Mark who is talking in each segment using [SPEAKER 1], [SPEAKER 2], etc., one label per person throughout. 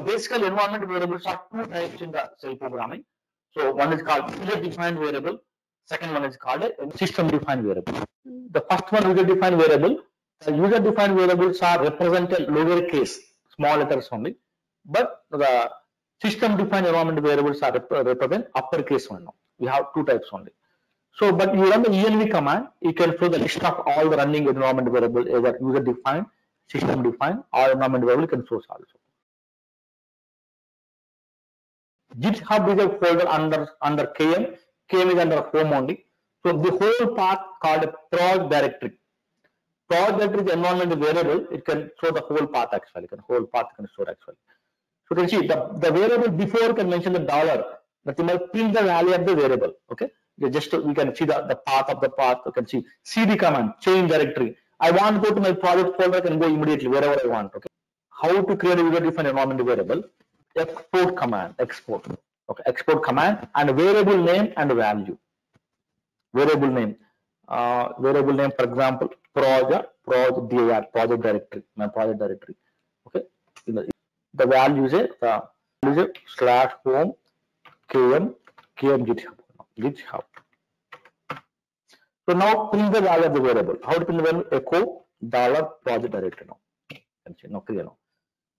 [SPEAKER 1] basically environment variables are two types in the shell programming. So one is called user-defined variable. Second one is called a system-defined variable. The first one user-defined variable. The user-defined variables are represented lowercase, small letters only. But the system-defined environment variables are rep- represent uppercase one. We have two types only. So, but you run the env command, you can show the list of all the running environment variable, either user defined, system defined, or environment variable can source also. GitHub is a folder under under KM. KM is under home only. So the whole path called a prod directory. Prod directory is environment variable. It can show the whole path actually. It Can whole path can show actually. So you can see the, the variable before can mention the dollar. That you might print the value of the variable. Okay. You just we can see the, the path of the path. You can see cd command change directory. I want to go to my project folder. I can go immediately wherever I want. Okay. How to create a user defined environment variable? Export command. Export. Okay. Export command and variable name and value. Variable name. Uh, variable name, for example, project project dir project directory. My project directory. Okay. The, value is a the value is a slash home km km github github so now print the value of the variable how to print the value echo dollar project directory now now clear now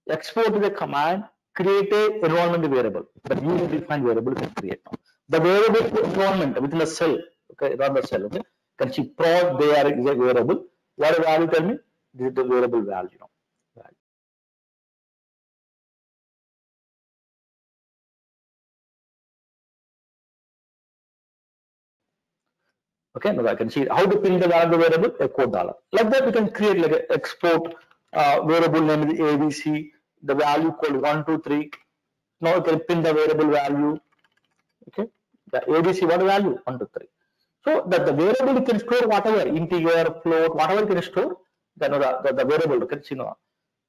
[SPEAKER 1] export the command create a environment variable. The user defined variable you can create. Now the variable environment within a shell okay run the shell okay can see prod there is a variable? What value tell me? This is the variable value now. Okay, now I can see how to print the value of the variable echo dollar. Like that, we can create like an export uh, variable name is ABC, the value called one two three. Now you can print the variable value. Okay, the ABC what value one two three. So that the variable you can store whatever integer, float, whatever you can store. Then the, the, the variable can see now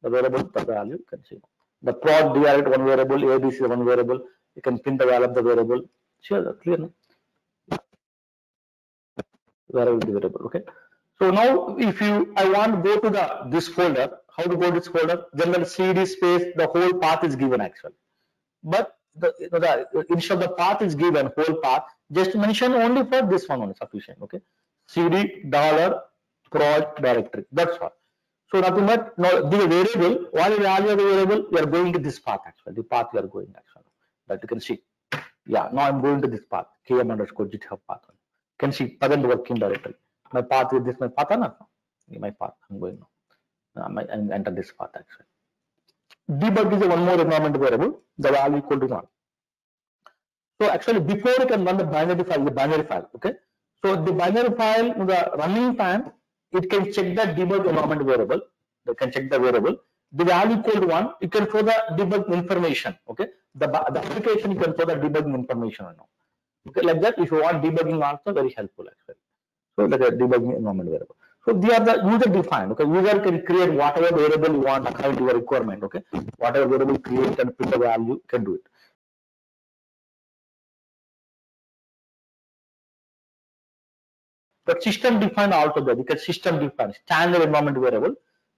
[SPEAKER 1] the variable the value can see. The prod dir one variable, ABC one variable. You can print the value of the variable. Sure, uh, clear. No? variable variable okay so now if you i want to go to the this folder how to go to this folder general cd space the whole path is given actually but the, you the instead of the path is given whole path just mention only for this one only sufficient okay cd dollar prod directory that's all so nothing but now the variable what is the value of the variable we are going to this path actually the path we are going actually that you can see yeah now i'm going to this path km underscore github path can see current working directory. My path is this my path not? My path, I'm going now. Uh, my, and enter this path actually. Debug is a one more environment variable, the value equal to one. So actually before you can run the binary file, the binary file, okay? So the binary file, the running time, it can check the debug environment variable, they can check the variable. The value equal to one, you can show the debug information, okay? The, the application you can show the debugging information now. Okay, like that, if you want debugging also very helpful actually. So like a debugging environment variable. So they are the user defined. Okay, user can create whatever variable you want according to your requirement. Okay, whatever variable create and print the value can do it. But system defined also there because system defined standard environment variable.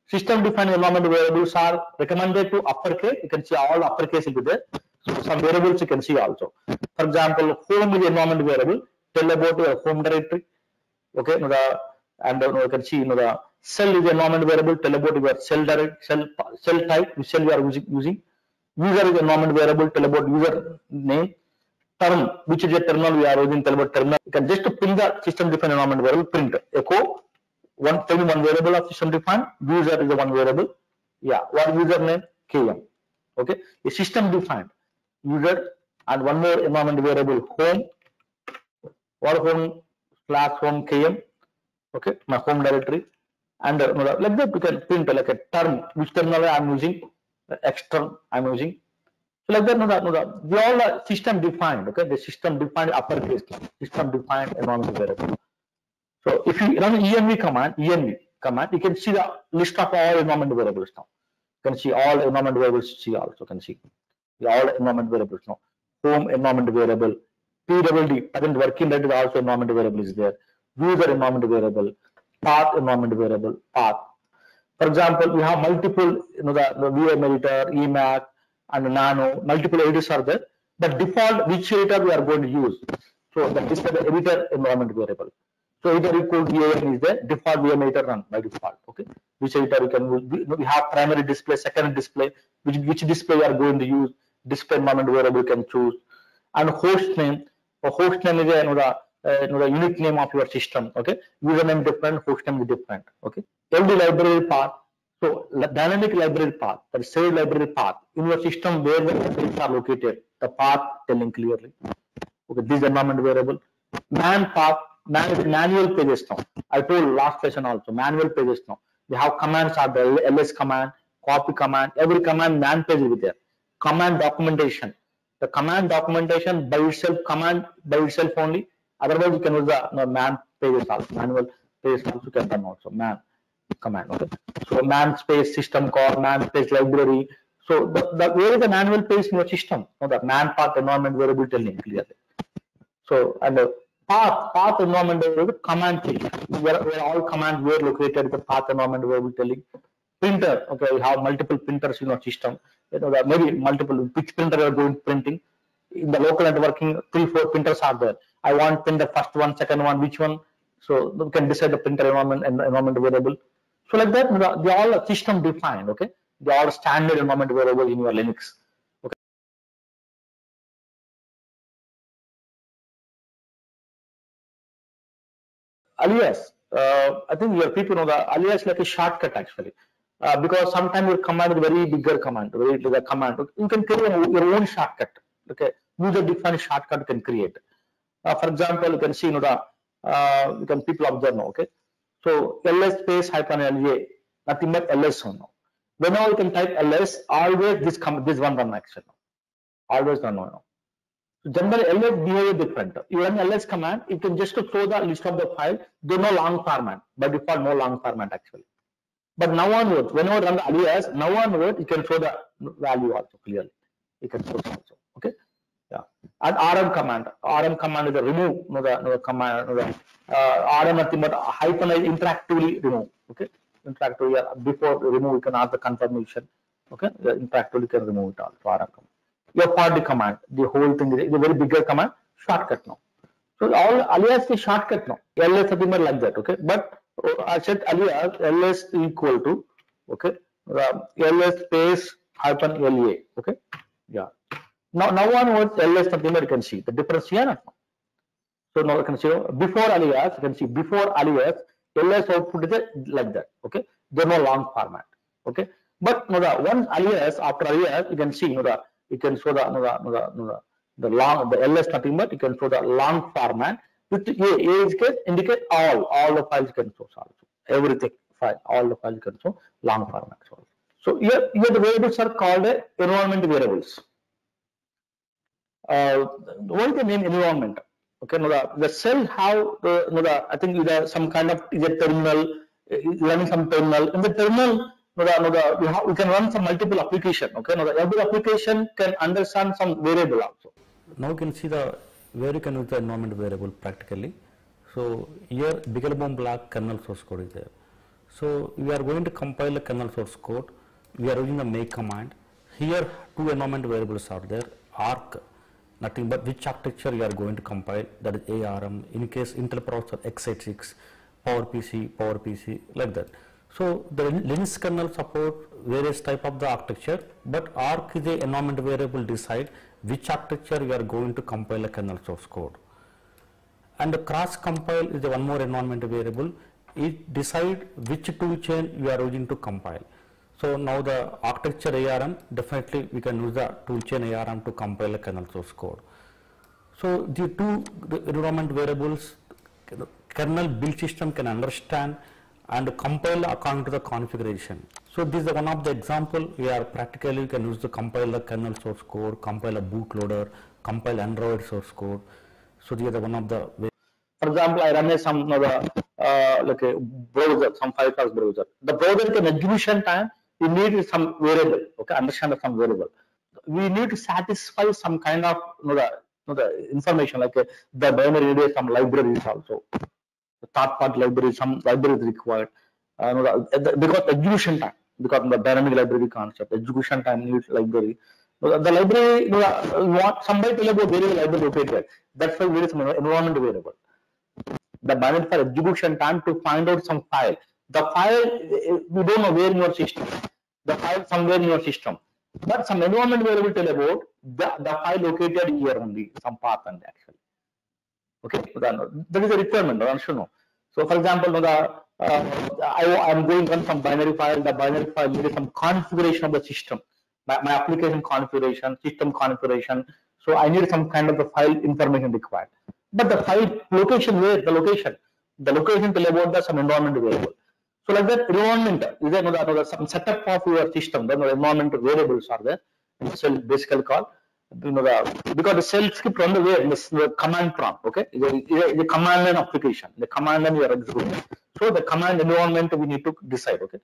[SPEAKER 1] System defined environment variables are recommended to uppercase. You can see all uppercase will be there. So some variables you can see also. For example, home is environment variable. Tell about your home directory. Okay, the and uh, you can see you know the shell is environment variable. Tell about your shell direct shell shell type, which shell you are using. using. User is environment variable. Tell about user name. Term, which is a terminal we are using. Tell about terminal. You can just print the system defined environment variable. Print echo one tell one variable of system defined. User is the one variable. Yeah, what username km. Okay, a system defined user and one more environment variable home or home slash home km okay? My home directory. And uh, like that we can print like a term which terminal i'm using x i'm using. So like that no, no, no, they all are system defined okay? The system defined uppercase system defined environment variable so if you run env command env command you can see the list of all environment variables now. You can see all environment variables see also can see. All environment variables now. Home environment variable, PWD, present working directory also environment variable is there. User environment variable, path environment variable, path. For example, we have multiple, you know, the, the Vim editor, Emac, and nano, multiple editors are there. but default which editor we are going to use. So that is the editor environment variable. So either equal VAN is there, default Vim editor run by default. Okay, which editor you can use. We, we have primary display, secondary display, which which display are going to use. Display environment variable you can choose, and host name. A host name is a, you know, the, uh, you know, the unique name of your system. Okay, username different, host name is different. Okay, LD library path. So dynamic library path, the shared library path in your system where the files are located, the path telling clearly. Okay, this environment variable. Man path, man is manual pages now. I told last session also, manual pages now. We have commands are the ls command, copy command, every command man page will be there. Command documentation. The command documentation by itself, command by itself only. Otherwise, you can use the man pages also, manual pages also you can run also, man command. Okay. So man space system call, man space library. So the, the where is the manual page in your system? No, the man path environment variable telling clearly. So and the path path environment variable command page where, where all commands were located the path environment variable telling printer okay you have multiple printers in your system you know multiple which printer are going printing in the local networking three four printers are there. I want print the first one second one which one? So we can decide the printer environment and environment variable. So like that they all are system defined okay? They are standard environment variable in your linux alias uh, i think your people know the alias like a shortcut actually. Uh, because sometimes your command is very bigger command very bigger command. You can create your own shortcut okay user defined shortcut can create. Uh, for example you can see you know the uh, you can people observe now okay? So ls space hyphen la nothing but ls now. Whenever you can type ls always this come this one run action. Always run now. So generally ls behavior different. You run ls command you can just throw the list of the file there no long format by default no long format actually. But now onwards whenever run the alias now onwards you can show the value also clearly. You can show also and rm command rm command is a remove no the, no the command no the, uh, rm nothing but hyphen is interactively remove okay interactively before remove you can ask the confirmation okay yeah, interactively can remove it also rm command your party command the whole thing is a very bigger command shortcut now so all alias is shortcut now ls but like that okay but uh, i said alias ls equal to okay uh, ls space hyphen la okay yeah now, now onwards, ls something that you can see the difference here. So now you can see before alias, you can see before alias, ls output is like that. Okay, there no long format. Okay, but now the one alias after alias, you can see you the you can show the you the, you the, you the, long the ls nothing but you can show the long format with a, a is case indicate all all the files can show also everything file all the files you can show long format also. So here here the variables are called environment variables uh, what is the name environment? Okay, no, the, the shell have the, no, the I think the some kind of is a terminal, uh, running some terminal. In the terminal, no, the, no, the, we, have, can run some multiple application. Okay, no, the, every application can understand some variable also.
[SPEAKER 2] Now you can see the where you can use the environment variable practically. So here BeagleBone Black kernel source code is there. So we are going to compile the kernel source code. We are using the make command. Here two environment variables are there. ARCH nothing but which architecture you are going to compile that is ARM in case Intel processor x86 PowerPC PowerPC like that. So the Linux kernel support various type of the architecture but ARCH is a environment variable decide which architecture you are going to compile a kernel source code. And the cross compile is the one more environment variable. It decide which tool chain you are using to compile so now the architecture ARM definitely we can use the toolchain ARM to compile a kernel source code. So the two environment variables kernel build system can understand and compile according to the configuration. So this is one of the example we are practically you can use the compile the kernel source code, compile a bootloader, compile Android source code. So these are one of the way.
[SPEAKER 1] For example, I run some uh, like a browser, some Firefox browser. The browser can execution time we need some variable, okay, understand some variable. We need to satisfy some kind of you know, the, you know, the information like uh, the binary data, some libraries also. The third part library, some library is required. Uh, you know, the, the, because execution time, because the dynamic library concept, execution time needs library. The library, you, know, uh, want somebody tell about the library located. That's why there is environment variable. The binary for execution time to find out some file. The file, you don't know where in your system. The file somewhere in your system. But some environment variable tell about the, the file located here only, some path and actually. Okay, that is a requirement, one should know. So for example, the, uh, I, am going on some binary file, the binary file needs some configuration of the system, my, my application configuration, system configuration. So I need some kind of the file information required. But the file location where the location, the location tell about the some environment variable. So like that environment is there, another know, the, some setup of your system, Then the environment variables are there. So basically called you know the because the shell script on the way in the, the command prompt okay? The, the command line application. The command line you are executing. So the command environment we need to decide okay